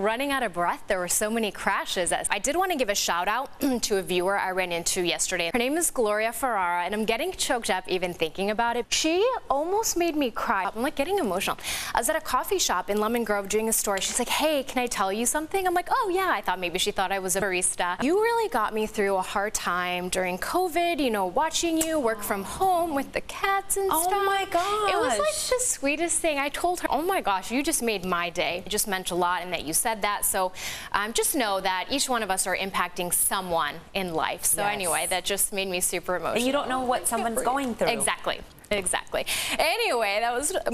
running out of breath. There were so many crashes. I did want to give a shout out to a viewer I ran into yesterday. Her name is Gloria Ferrara, and I'm getting choked up even thinking about it. She almost made me cry. I'm like getting emotional. I was at a coffee shop in Lemon Grove doing a story. She's like, hey, can I tell you something? I'm like, oh yeah. I thought maybe she thought I was a barista. You really got me through a hard time during COVID, you know, watching you work from home with the cats and Oh stuff. Oh my gosh. It was like the sweetest thing. I told her, oh my gosh, you just made my day. It just meant a lot and that you said that. So um, just know that each one of us are impacting someone in life. So Yes. anyway, that just made me super emotional. And you don't know what someone's going through. Exactly. Exactly. Anyway, that was